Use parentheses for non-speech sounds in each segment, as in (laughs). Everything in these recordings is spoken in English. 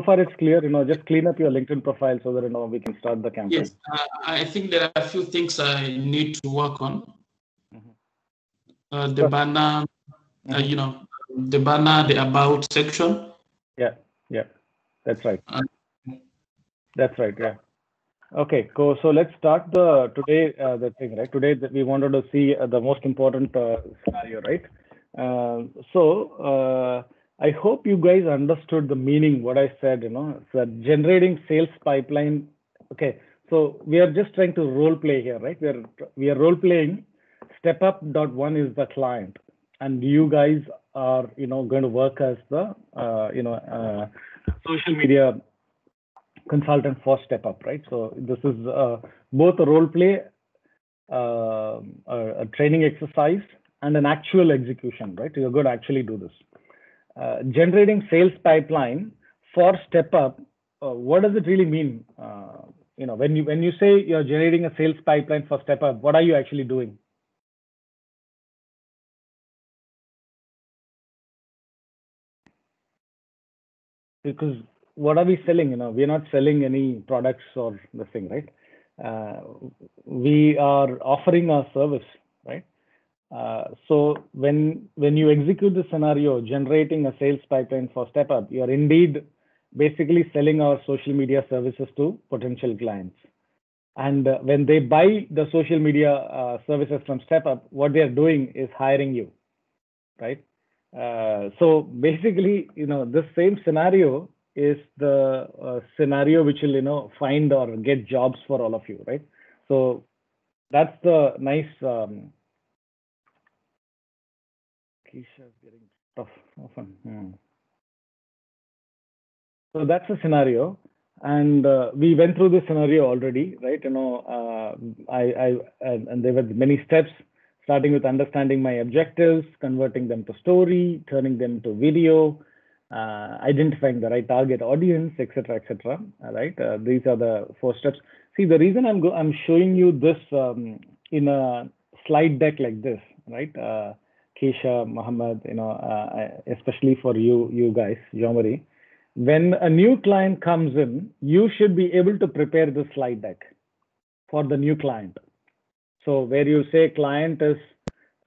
so far it's clear. You know, just clean up your LinkedIn profile so that you know we can start the campaign. Yes, uh, I think there are a few things I need to work on. Mhm. Uh, the Sure. banner, uh, Mhm. you know, the banner, the about section. Yeah, yeah, that's right. Uh, That's right. Yeah. Okay. Cool. So let's start the today uh, the thing right. Today that we wanted to see uh, the most important uh, scenario, right? Uh, so uh, I hope you guys understood the meaning what I said. You know, so generating sales pipeline. Okay. So we are just trying to role play here, right? We are we are role playing. Step up dot one is the client, and you guys are you know going to work as the uh, you know uh, social media consultant for step up right so this is uh, both a role play uh, a, a training exercise and an actual execution right you're going to actually do this uh, generating sales pipeline for step up uh, what does it really mean uh, you know when you when you say you're generating a sales pipeline for step up what are you actually doing because what are we selling? You know, we're not selling any products or the thing, right? Uh, we are offering our service, right? Uh, so when when you execute the scenario, generating a sales pipeline for Step Up, you are indeed basically selling our social media services to potential clients. And uh, when they buy the social media uh, services from Step Up, what they are doing is hiring you, right? Uh, so basically, you know, this same scenario is the uh, scenario which will, you know, find or get jobs for all of you, right? So that's the nice. Um, Keisha is getting tough often. Hmm. So that's the scenario, and uh, we went through this scenario already, right? You know, uh, I, I and, and there were many steps starting with understanding my objectives, converting them to story, turning them to video, uh, identifying the right target audience, etc., etc. Right? Uh, these are the four steps. See, the reason I'm go- I'm showing you this um, in a slide deck like this, right? Uh, Keisha, Muhammad, you know, uh, especially for you, you guys, Jomari. When a new client comes in, you should be able to prepare the slide deck for the new client. So where you say client is,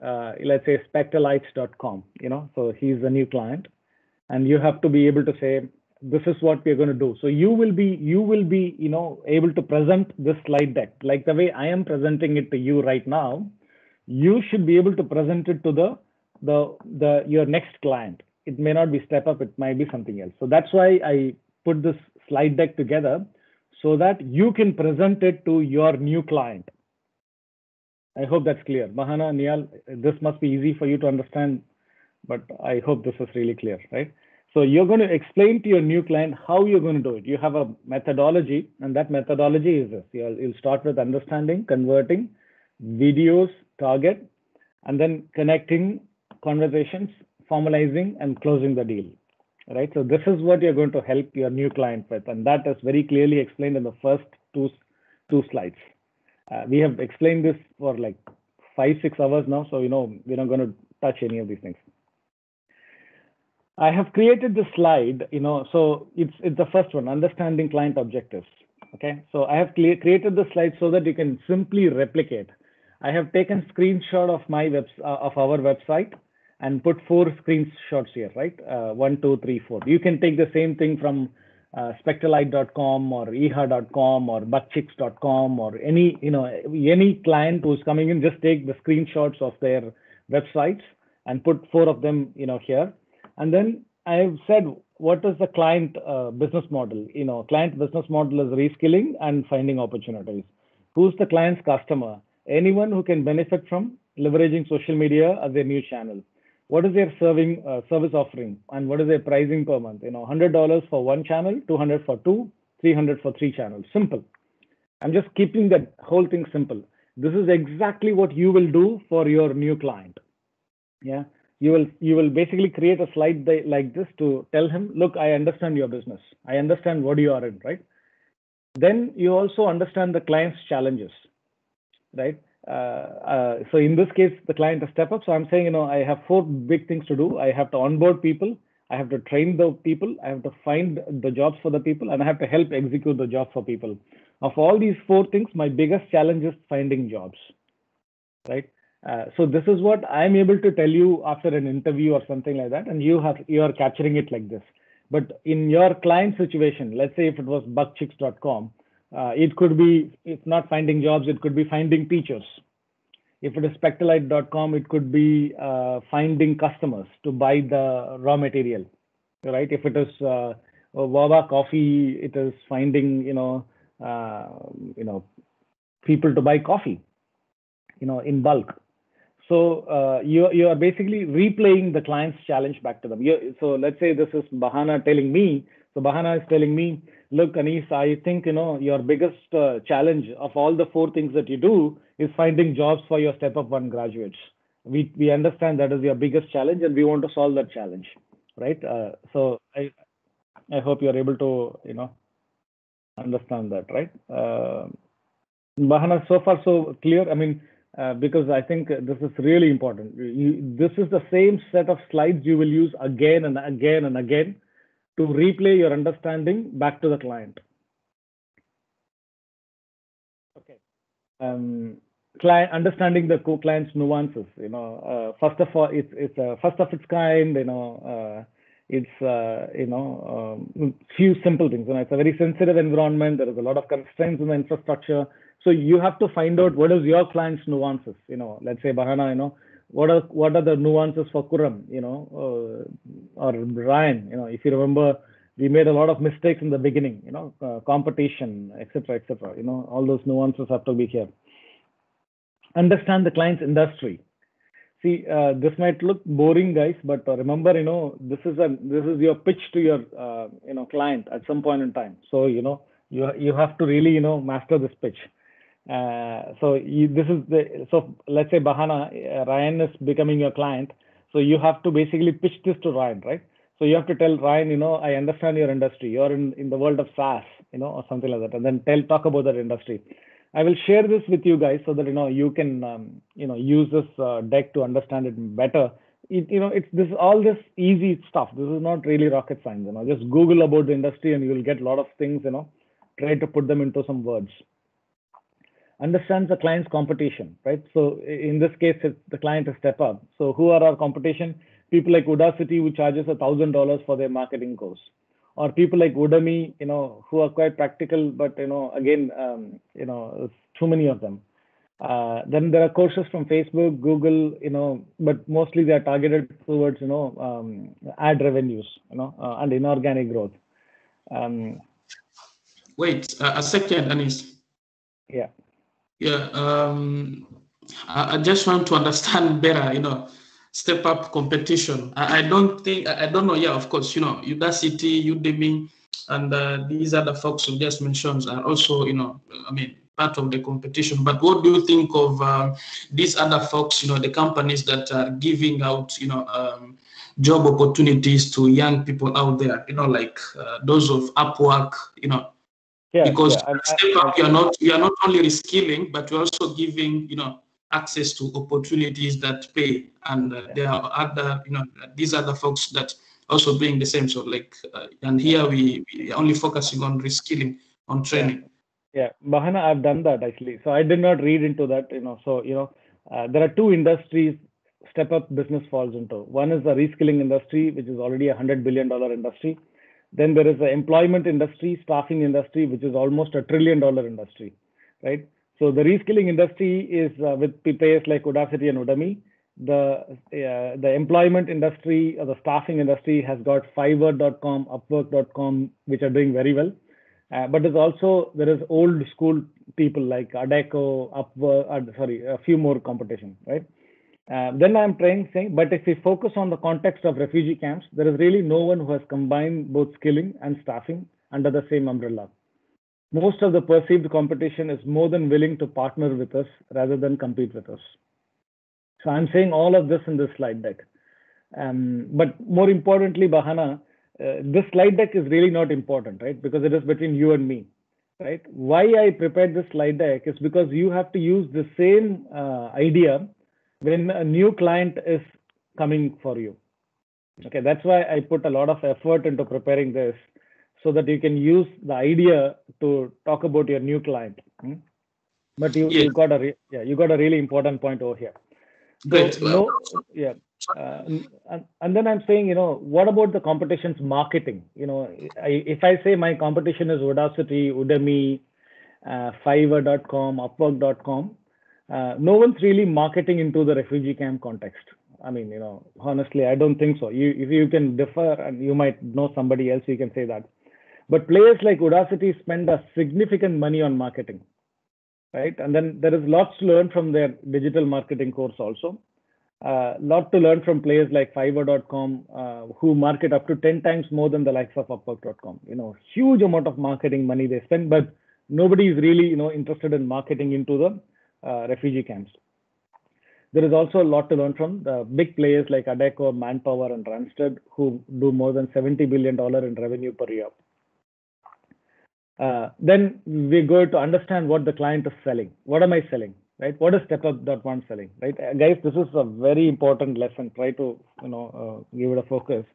uh, let's say spectralights.com, you know, so he's a new client and you have to be able to say, this is what we're going to do. So you will be, you will be, you know, able to present this slide deck like the way I am presenting it to you right now. You should be able to present it to the, the, the, your next client. It may not be step up, it might be something else. So that's why I put this slide deck together so that you can present it to your new client. I hope that's clear. Mahana, Nial, this must be easy for you to understand, but I hope this is really clear, right? So you're going to explain to your new client how you're going to do it. You have a methodology, and that methodology is this. You'll, you'll start with understanding, converting, videos, target, and then connecting conversations, formalizing, and closing the deal, right? So this is what you're going to help your new client with, and that is very clearly explained in the first two, two slides. Uh, we have explained this for like five, six hours now, so you know we're not going to touch any of these things. I have created this slide, you know, so it's it's the first one, understanding client objectives. Okay, so I have clear, created the slide so that you can simply replicate. I have taken screenshot of my web uh, of our website and put four screenshots here, right? Uh, one, two, three, four. You can take the same thing from uh, spectralight.com or eha.com or buckchicks.com or any you know any client who's coming in just take the screenshots of their websites and put four of them you know here. And then i've said what is the client uh, business model? You know client business model is reskilling and finding opportunities. Who's the client's customer? Anyone who can benefit from leveraging social media as a new channel what is their serving uh, service offering and what is their pricing per month? You know $100 for one channel 200 for two 300 for three channels. Simple. I'm just keeping that whole thing simple. This is exactly what you will do for your new client. Yeah? You will you will basically create a slide like this to tell him look i understand your business. I understand what you are in right? Then you also understand the client's challenges right so in this case, the client has step up. So I'm saying, you know, I have four big things to do. I have to onboard people. I have to train the people, I have to find the jobs for the people, and I have to help execute the job for people. Of all these four things, my biggest challenge is finding jobs, right? Uh, so this is what I'm able to tell you after an interview or something like that, and you have you are capturing it like this. But in your client situation, let's say if it was bugchicks.com, uh, it could be if not finding jobs, it could be finding teachers. If it is spectralite.com, it could be uh, finding customers to buy the raw material, right? If it is uh, Wawa Coffee, it is finding you know uh, you know people to buy coffee, you know in bulk so uh, you you are basically replaying the client's challenge back to them. you so let's say this is Bahana telling me. So Bahana is telling me, look, Anis, I think you know your biggest uh, challenge of all the four things that you do is finding jobs for your step up one graduates. We we understand that is your biggest challenge, and we want to solve that challenge, right? Uh, so I I hope you are able to you know understand that, right? Uh, Bahana, so far so clear. I mean uh, because I think this is really important. You, this is the same set of slides you will use again and again and again to replay your understanding back to the client. Okay. Um, client understanding the co-client's nuances. You know, uh, first of all, it's it's a first of its kind. You know, uh, it's uh, you know um, few simple things. You know, it's a very sensitive environment. There is a lot of constraints in the infrastructure so you have to find out what is your client's nuances. You know, let's say Bahana, you know, what are what are the nuances for Kuram, you know, uh, or Ryan, you know, if you remember, we made a lot of mistakes in the beginning, you know, uh, competition, etc., etc. You know, all those nuances have to be here. Understand the client's industry. See, uh, this might look boring, guys, but uh, remember, you know, this is a this is your pitch to your uh, you know client at some point in time. So you know, you you have to really you know master this pitch. Uh, so you, this is the so let's say Bahana uh, Ryan is becoming your client. So you have to basically pitch this to Ryan, right? So you have to tell Ryan, you know, I understand your industry. You're in, in the world of SaaS, you know, or something like that, and then tell talk about that industry. I will share this with you guys so that you know you can um, you know use this uh, deck to understand it better. It, you know, it's this all this easy stuff. This is not really rocket science. You know, just Google about the industry and you will get a lot of things. You know, try to put them into some words understands the client's competition, right? So in this case, it's the client is step up. So who are our competition? People like Udacity, who charges a thousand dollars for their marketing course, or people like Udemy, you know, who are quite practical, but you know, again, um, you know, too many of them. Uh, then there are courses from Facebook, Google, you know, but mostly they are targeted towards, you know, um, ad revenues, you know, uh, and inorganic growth. Um, Wait uh, a second, Anis. Yeah. Yeah, um, I, I, just want to understand better, you know, step up competition. I, I, don't think, I don't know, yeah, of course, you know, Udacity, Udemy, and uh, these other folks you just mentioned are also, you know, I mean, part of the competition. But what do you think of uh, these other folks, you know, the companies that are giving out, you know, um, job opportunities to young people out there, you know, like uh, those of Upwork, you know, yeah, because yeah. step up, you're not you're not only reskilling, but you're also giving you know access to opportunities that pay, and uh, there are other you know these other folks that also doing the same. So like, uh, and here we we only focusing on reskilling, on training. Yeah. yeah, Bahana, I've done that actually. So I did not read into that. You know, so you know, uh, there are two industries step up business falls into. One is the reskilling industry, which is already a hundred billion dollar industry then there is the employment industry, staffing industry, which is almost a trillion dollar industry, right? So the reskilling industry is uh, with players like Udacity and Udemy. The uh, the employment industry or the staffing industry has got Fiverr.com, Upwork.com, which are doing very well. Uh, but there's also there is old school people like Adecco, Upwork, uh, sorry, a few more competition, right? Uh, then I'm trying saying, but if we focus on the context of refugee camps, there is really no one who has combined both skilling and staffing under the same umbrella. Most of the perceived competition is more than willing to partner with us rather than compete with us. So I'm saying all of this in this slide deck. Um, but more importantly, Bahana, uh, this slide deck is really not important, right? Because it is between you and me, right? Why I prepared this slide deck is because you have to use the same uh, idea when a new client is coming for you Okay, that's why I put a lot of effort into preparing this so that you can use the idea to talk about your new client. Hmm? But you, you got a re- yeah, you got a really important point over here. So, no, yeah. Uh, and, and then I'm saying, you know, what about the competition's marketing? You know, I, if I say my competition is Udacity, Udemy, uh, Fiverr.com, Upwork.com, uh, no one's really marketing into the refugee camp context. I mean, you know, honestly, I don't think so. You, if you can differ, and you might know somebody else, you can say that. But players like Udacity spend a significant money on marketing, right? And then there is lots to learn from their digital marketing course also. A lot to learn from players like Fiverr.com, uh, who market up to 10 times more than the likes of Upwork.com. You know, huge amount of marketing money they spend, but nobody is really, you know, interested in marketing into the uh, refugee camps. There is also a lot to learn from the big players like Adecco, Manpower, and Randstad, who do more than $70 billion in revenue per year. Uh, then we go to understand what the client is selling. What am I selling? Right? What is StepUp.one selling? Right, uh, guys, this is a very important lesson. Try to you know uh, give it a focus.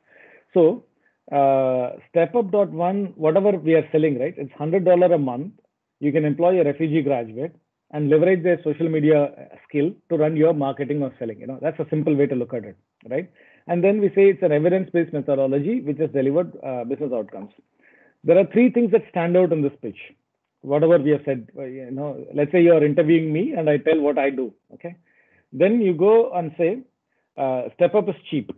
So, uh, StepUp.one, whatever we are selling, right? It's hundred dollar a month. You can employ a refugee graduate and leverage their social media skill to run your marketing or selling. You know, that's a simple way to look at it, right? And then we say it's an evidence-based methodology which has delivered uh, business outcomes. There are three things that stand out in this pitch. Whatever we have said, uh, you know, let's say you are interviewing me and I tell what I do, okay? Then you go and say, uh, Step Up is cheap,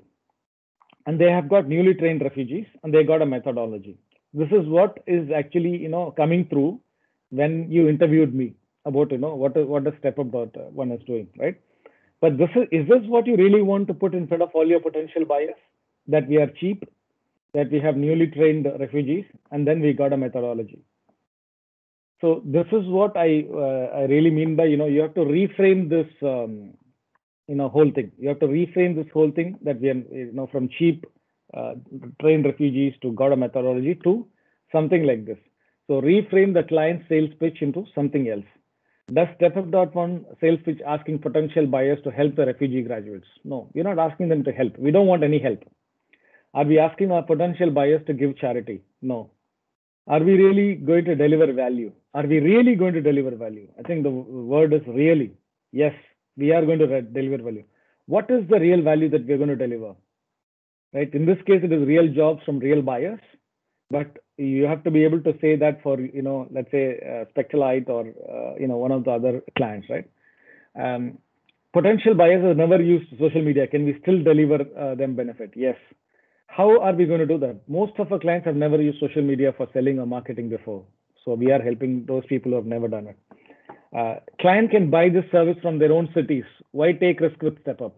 and they have got newly trained refugees and they got a methodology. This is what is actually, you know, coming through when you interviewed me about, you know, what what the Step Up dot one is doing, right? But this is is this what you really want to put in front of all your potential buyers? That we are cheap, that we have newly trained refugees, and then we got a methodology. So this is what I uh, I really mean by you know you have to reframe this um, you know whole thing. You have to reframe this whole thing that we are you know from cheap uh, trained refugees to got a methodology to something like this. So reframe the client sales pitch into something else. Does StepUp.one sales pitch asking potential buyers to help the refugee graduates? No, we're not asking them to help. We don't want any help. Are we asking our potential buyers to give charity? No. Are we really going to deliver value? Are we really going to deliver value? I think the word is really. Yes, we are going to deliver value. What is the real value that we're going to deliver? Right? In this case, it is real jobs from real buyers, but you have to be able to say that for you know let's say uh, Spectralite or uh, you know one of the other clients, right? Um, potential buyers have never used social media. Can we still deliver uh, them benefit? Yes. How are we going to do that? Most of our clients have never used social media for selling or marketing before. So we are helping those people who have never done it. Uh, client can buy this service from their own cities. Why take risk with StepUp?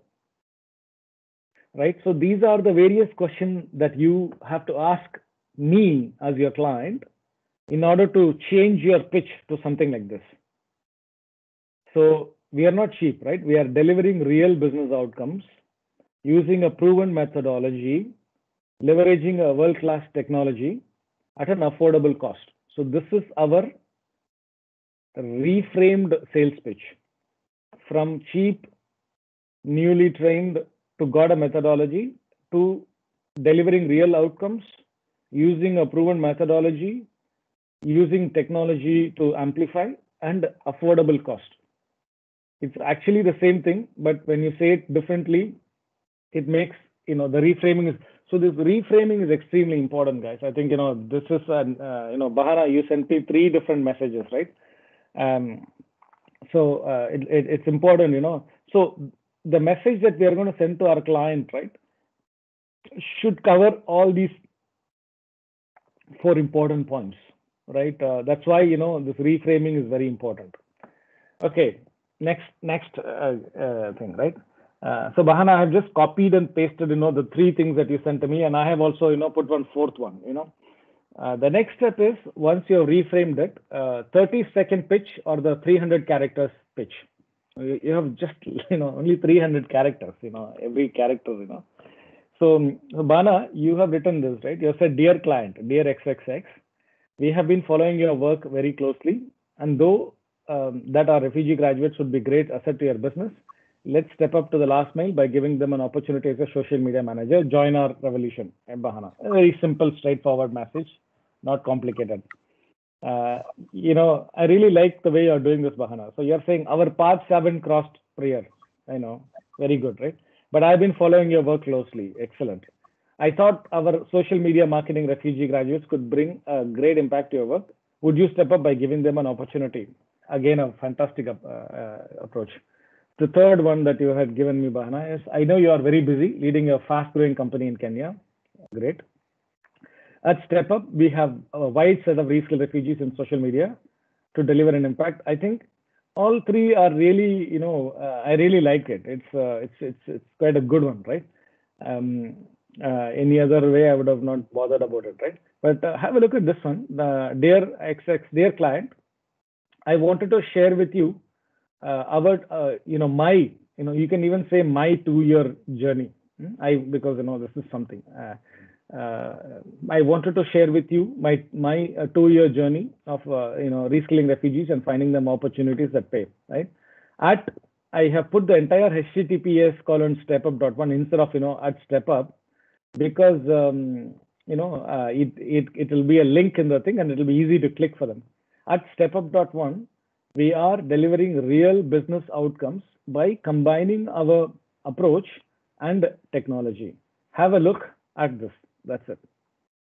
Right. So these are the various questions that you have to ask me as your client in order to change your pitch to something like this. So we are not cheap, right? We are delivering real business outcomes using a proven methodology, leveraging a world-class technology at an affordable cost. So this is our reframed sales pitch from cheap, newly trained to got a methodology to delivering real outcomes using a proven methodology, using technology to amplify and affordable cost. It's actually the same thing, but when you say it differently, it makes, you know, the reframing is, so this reframing is extremely important, guys. I think, you know, this is, an, uh, you know, Bahana, you sent me three different messages, right? Um, so uh, it, it, it's important, you know. So the message that we are going to send to our client, right, should cover all these four important points, right? Uh, that's why you know this reframing is very important. Okay, next next uh, uh, thing, right? so Bahana, I have just copied and pasted, you know, the three things that you sent to me, and I have also, you know, put one fourth one, you know. Uh, the next step is once you have reframed it, uh, 30 second pitch or the 300 characters pitch. You, you, have just, (laughs) you know, only 300 characters, you know, every character, you know. So, Bana, you have written this, right? You said, Dear client, dear XXX, we have been following your work very closely. And though um, that our refugee graduates would be great asset to your business, let's step up to the last mile by giving them an opportunity as a social media manager. Join our revolution at Bahana. A very simple, straightforward message, not complicated. Uh, you know, I really like the way you're doing this, Bahana. So you're saying our paths haven't crossed prior. I know, very good, right? But I've been following your work closely. Excellent. I thought our social media marketing refugee graduates could bring a great impact to your work. Would you step up by giving them an opportunity? Again, a fantastic uh, uh, approach. The third one that you had given me, Bahana, is I know you are very busy leading a fast growing company in Kenya. Great. At Step Up, we have a wide set of reskilled refugees in social media to deliver an impact. I think all three are really, you know, uh, I really like it. It's, uh, it's, it's, it's quite a good one, right? Um, uh, any other way, I would have not bothered about it, right? But uh, have a look at this one. The dear XX, dear client, I wanted to share with you uh, our, uh, you know, my, you know, you can even say my two-year journey. Hmm? I because you know this is something. Uh, I wanted to share with you my my uh, two-year journey of uh, you know reskilling refugees and finding them opportunities that pay. Right. At I have put the entire HTTPS colon stepup.one instead of you know at stepup because um, you know uh, it it it will be a link in the thing and it will be easy to click for them. At stepup.one, we are delivering real business outcomes by combining our approach and technology. Have a look at this. That's it.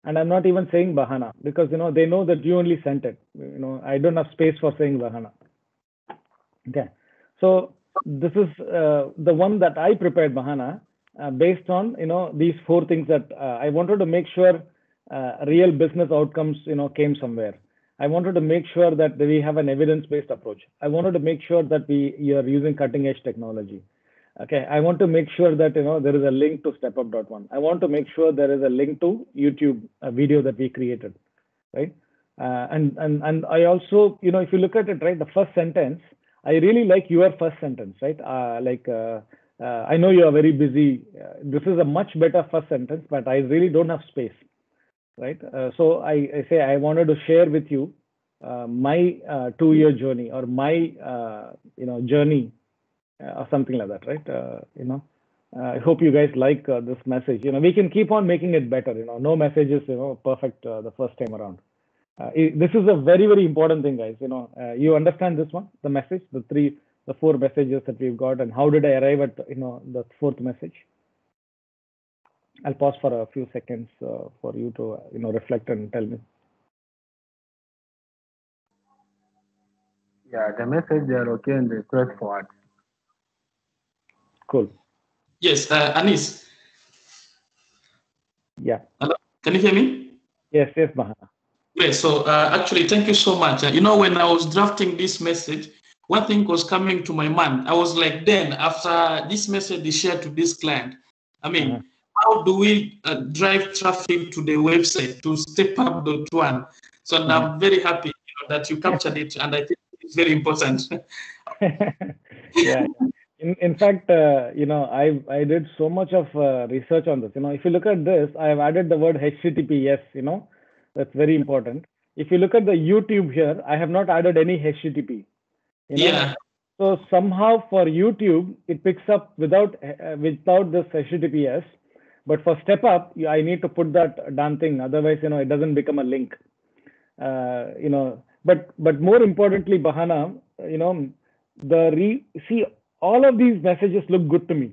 And I'm not even saying Bahana because you know they know that you only sent it. You know I don't have space for saying Bahana. Okay, so this is uh, the one that I prepared Bahana uh, based on you know these four things that uh, I wanted to make sure uh, real business outcomes you know came somewhere. I wanted to make sure that we have an evidence-based approach. I wanted to make sure that we are using cutting-edge technology. Okay, I want to make sure that you know there is a link to step up dot one I want to make sure there is a link to YouTube a video that we created, right? Uh, and and and I also you know if you look at it right, the first sentence I really like your first sentence, right? Uh, like uh, uh I know you are very busy. Uh, this is a much better first sentence, but I really don't have space, right? Uh, so I, I, say I wanted to share with you my two-year journey or my you know journey Uh, or something like that, right? Uh, you know, uh, I hope you guys like uh, this message. You know, we can keep on making it better. You know, no message is you know perfect uh, the first time around. It, this is a very very important thing, guys. You know, you understand this one, the message, the three, the four messages that we've got, and how did I arrive at you know the fourth message? I'll pause for a few seconds uh, for you to you know reflect and tell me. Yeah, the message they are okay and the press forward. Cool. Yes, uh, Anis. Yeah. Hello? Can you hear me? Yes, yes, Mahana. Yes, so uh, actually, thank you so much. Uh, you know, when I was drafting this message, one thing was coming to my mind. I was like, then after this message is shared to this client, I mean, uh-huh. how do we uh, drive traffic to the website to step up the one? So uh-huh. I'm very happy you know, that you captured it, and I think it's very important. (laughs) yeah in, in fact, uh, you know, I I did so much of uh, research on this. You know, if you look at this, I have added the word HTTPS. You know, that's very important. If you look at the YouTube here, I have not added any HTTP. You know? Yeah. So somehow for YouTube, it picks up without uh, without this HTTPS. But for Step Up, I need to put that damn thing. Otherwise, you know, it doesn't become a link. Uh, you know, but but more importantly, Bahana, you know, the re see all of these messages look good to me.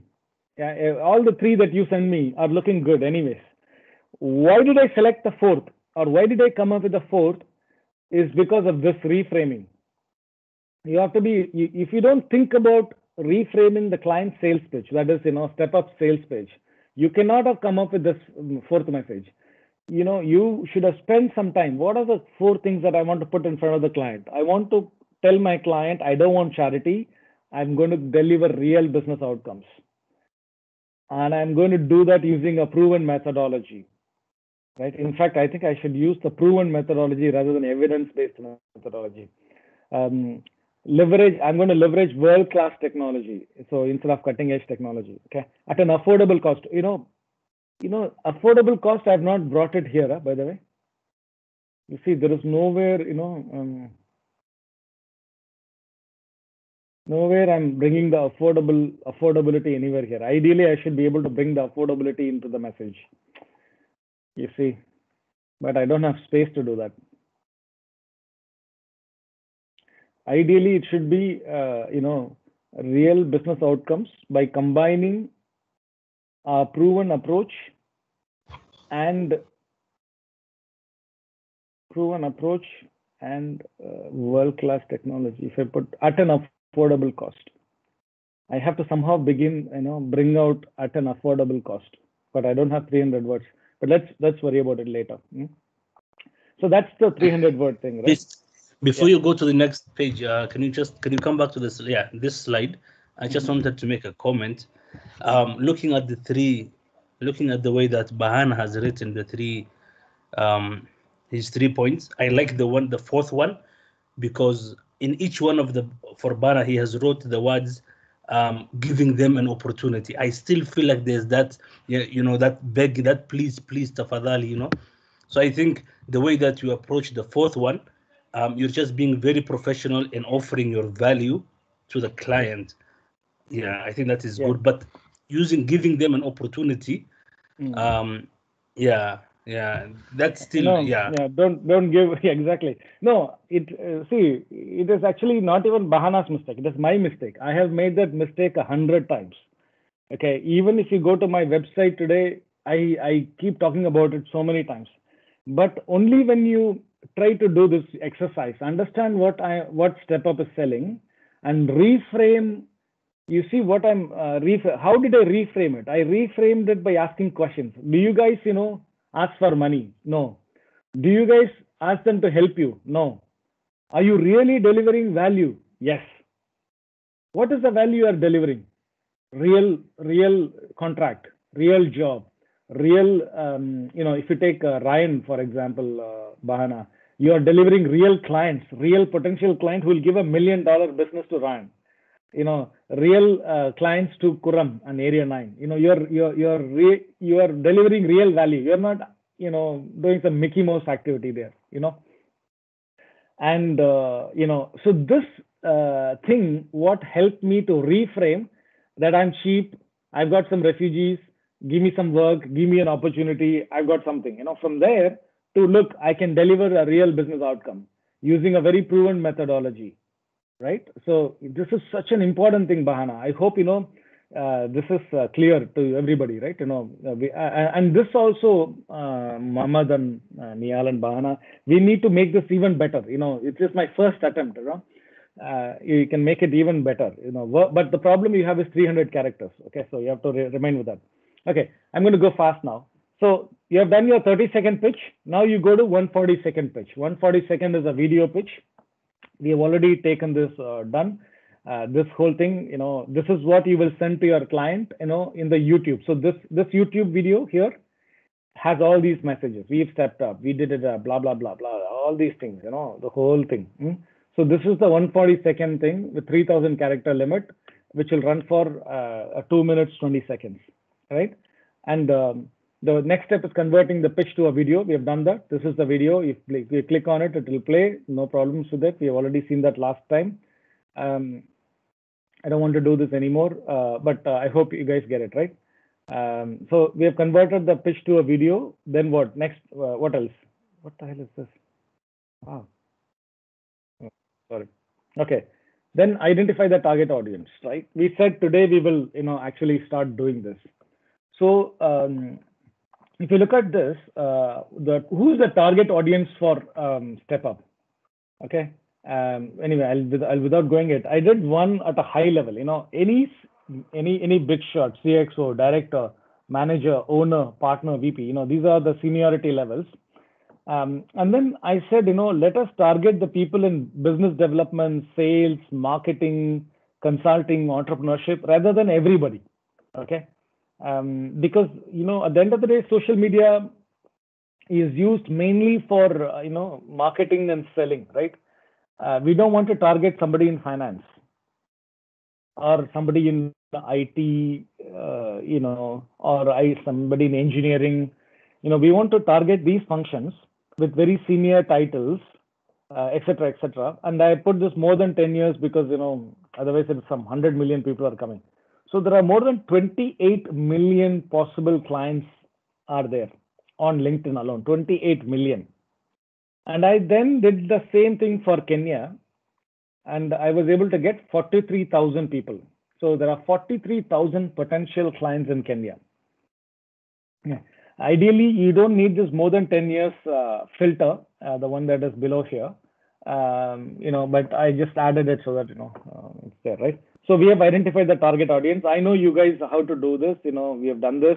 Eh, all the three that you send me are looking good, anyways. Why did I select the fourth, or why did I come up with the fourth? Is because of this reframing. You have to be, if you don't think about reframing the client sales pitch, that is, you know, step up sales pitch, you cannot have come up with this mm, fourth message. You know, you should have spent some time. What are the four things that I want to put in front of the client? I want to tell my client I don't want charity. I'm going to deliver real business outcomes. And I'm going to do that using a proven methodology. Right? In fact, I think I should use the proven methodology rather than evidence-based methodology. Um, leverage, I'm going to leverage world-class technology. So instead of cutting-edge technology, okay, at an affordable cost. You know, you know, affordable cost. I've not brought it here, huh, by the way. You see, there is nowhere, you know, um, nowhere I'm bringing the affordable affordability anywhere here. Ideally, I should be able to bring the affordability into the message. You see, but I don't have space to do that. Ideally, it should be, uh, you know, real business outcomes by combining a proven approach and proven approach and uh, world-class technology. If I put at an affordable cost, I have to somehow begin, you know, bring out at an affordable cost. But I don't have 300 words. But let's let's worry about it later. hmm? So that's the 300 word thing, right? Before Yeah. you go to the next page, uh, can you just can you come back to this? Yeah, this slide. I just Mhm. wanted to make a comment. Um, looking at the three, looking at the way that Bahana has written the three, um, his three points. I like the one, the fourth one, because in each one of the for Bahana he has wrote the words, um, giving them an opportunity. I still feel like there's that, you know, that beg, that please, please, tafadhali, you know. So I think the way that you approach the fourth one, um, you're just being very professional and offering your value to the client. Yeah, I think that is Yeah. good. But using giving them an opportunity, Mm. um, yeah, yeah, that's still no, yeah. don't don't give (laughs) yeah, exactly. No, it uh, see it is actually not even Bahana's mistake. It is my mistake. I have made that mistake a hundred times. Okay, even if you go to my website today, I I keep talking about it so many times, but only when you try to do this exercise, understand what I what Step Up is selling, and reframe. You see what I'm uh, ref- How did I reframe it? I reframed it by asking questions. Do you guys, you know, ask for money? No. Do you guys ask them to help you? No. Are you really delivering value? Yes. What is the value you are delivering? Real, real contract, real job, real. Um, you know, if you take uh, Ryan for example, uh, Bahana, you are delivering real clients, real potential client who will give a million dollar business to Ryan. You know, real uh, clients to Kuram and Area Nine. You know, you're you're you're re- you are delivering real value. You're not you know doing some Mickey Mouse activity there. You know and uh, you know so this uh, thing what helped me to reframe that i'm cheap i've got some refugees give me some work give me an opportunity i've got something you know from there to look i can deliver a real business outcome using a very proven methodology right so this is such an important thing bahana i hope you know uh, this is uh, clear to everybody, right? You know, uh, we, uh, and this also, uh, Muhammad and uh, Nial and Bahana, we need to make this even better. You know, it is my first attempt. You know, uh, you can make it even better. You know, but the problem you have is 300 characters. Okay, so you have to re- remain with that. Okay, I'm going to go fast now. So you have done your 30 second pitch. Now you go to 140 second pitch. 140 second is a video pitch. We have already taken this uh, done. Uh, this whole thing you know this is what you will send to your client you know in the youtube. So this this youtube video here has all these messages. We've stepped up. We did it uh, blah blah blah blah all these things you know the whole thing hmm? so this is the 140 second thing with 3000 character limit which will run for uh, 2 minutes 20 seconds right? And um, the next step is converting the pitch to a video we have done that this is the video if you click on it it will play no problems with it we have already seen that last time um, I don't want to do this anymore, uh, but uh, I hope you guys get it right. Um, so we have converted the pitch to a video. Then what next? Uh, what else? What the hell is this? Wow. Sorry. Okay. Then identify the target audience. Right. We said today we will, you know, actually start doing this. So um, if you look at this, uh, the who's the target audience for um, Step Up? Okay um, anyway, I'll, I'll, without going it, I did one at a high level. You know, any any any big shot, CXO, director, manager, owner, partner, VP. You know, these are the seniority levels. Um, and then I said, you know, let us target the people in business development, sales, marketing, consulting, entrepreneurship, rather than everybody. Okay, um, because you know, at the end of the day, social media is used mainly for uh, you know marketing and selling, right? uh, we don't want to target somebody in finance or somebody in IT, uh, you know, or I, somebody in engineering. You know, we want to target these functions with very senior titles, uh, et cetera, et cetera. And I put this more than 10 years because, you know, Otherwise, it's some 100 million people are coming. So there are more than 28 million possible clients are there on LinkedIn alone, 28 million. And I then did the same thing for Kenya, and I was able to get 43,000 people. So there are 43,000 potential clients in Kenya. Yeah. Ideally, you don't need this more than 10 years uh, filter, uh, the one that is below here. Um, you know, but I just added it so that, you know, uh, it's there, right? So we have identified the target audience. I know you guys how to do this. You know, we have done this.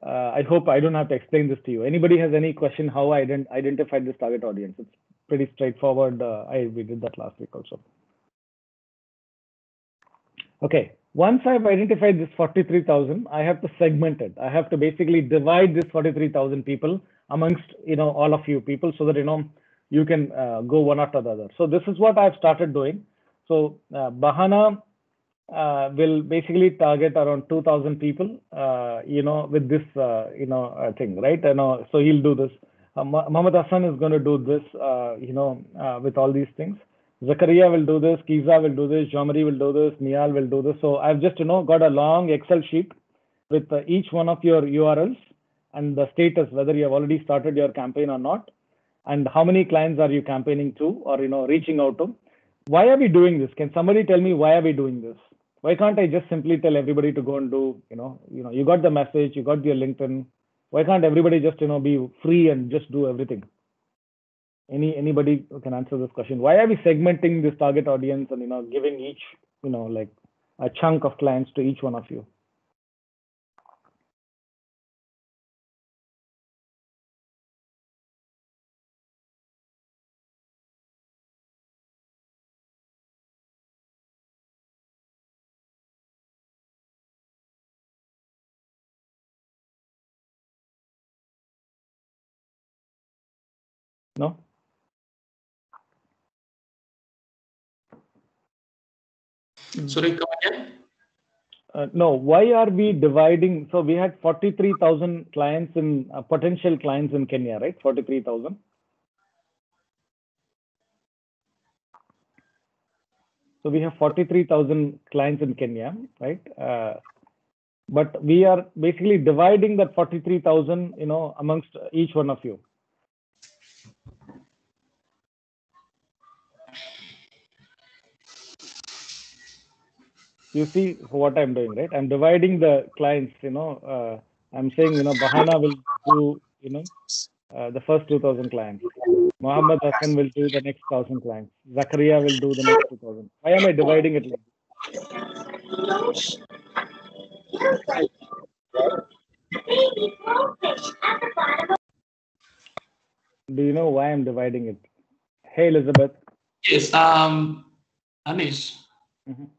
Uh, I hope I don't have to explain this to you. Anybody has any question how I ident identified this target audience? It's pretty straightforward. Uh, I we did that last week also. Okay, once I've identified this 43,000, I have to segment it. I have to basically divide this 43,000 people amongst you know all of you people so that you know you can uh, go one after the other. So this is what I've started doing. So uh, Bahana uh, will basically target around 2,000 people, uh, you know, with this, uh, you know, uh, thing, right? You know, so he'll do this. Uh, Muhammad Hassan is going to do this, you know, with all these things. Zakaria will do this, Kiza will do this, Jomari will do this, Nial will do this. So I've just, you know, got a long Excel sheet with each one of your URLs and the status, whether you have already started your campaign or not, and how many clients are you campaigning to or, you know, reaching out to. Why are we doing this? Can somebody tell me why are we doing this? Why can't I just simply tell everybody to go and do, you know, you know, you got the message, you got your LinkedIn. Why can't everybody just, you know, be free and just do everything? Any anybody can answer this question. Why are we segmenting this target audience and you know giving each, you know, like a chunk of clients to each one of you? Sorry, come again? Uh, no, why are we dividing? So we had 43,000 clients in uh, potential clients in Kenya, right? 43,000. So we have 43,000 clients in Kenya, right? Uh, but we are basically dividing that 43,000, you know, amongst each one of you. You see what I'm doing, right? I'm dividing the clients, you know, uh, I'm saying, you know, Bahana will do, you know, uh, the first 2000 clients. Muhammad Hassan will do the next 1000 clients. Zakaria will do the next 2000. Why am I dividing it like? Do you know why I'm dividing it? Hey, Elizabeth. Yes, um, Anish. Mm -hmm.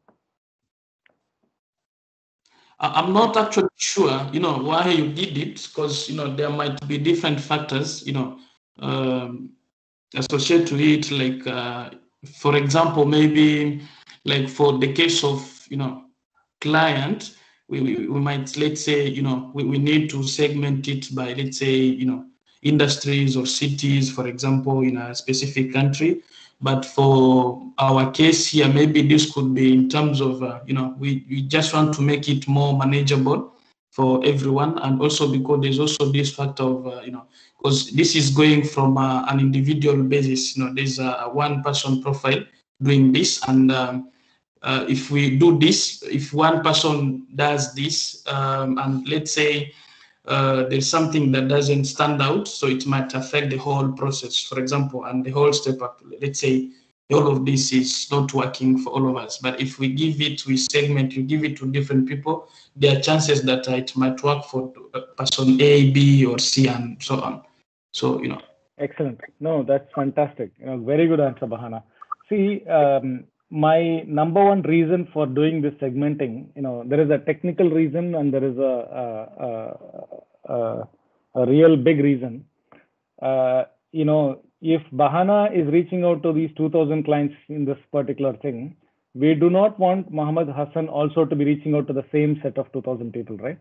I'm not actually sure, you know, why you did it, because you know there might be different factors, you know, um, associated to it. Like, uh, for example, maybe like for the case of you know client, we, we, we might let's say you know we, we need to segment it by let's say you know industries or cities, for example, in a specific country. But for our case here, maybe this could be in terms of, uh, you know, we, we just want to make it more manageable for everyone. And also because there's also this factor of, uh, you know, because this is going from uh, an individual basis, you know, there's a one person profile doing this. And um, uh, if we do this, if one person does this, um, and let's say uh, there's something that doesn't stand out, so it might affect the whole process, for example, and the whole step up. Let's say all of this is not working for all of us, but if we give it, we segment, you give it to different people, there are chances that it might work for person A, B, or C, and so on. So, you know. Excellent. No, that's fantastic. You know, very good answer, Bahana. See, um, my number one reason for doing this segmenting, you know, there is a technical reason and there is a, a, a, a real big reason. Uh, you know, if Bahana is reaching out to these 2000 clients in this particular thing, we do not want Muhammad Hassan also to be reaching out to the same set of 2000 people, right?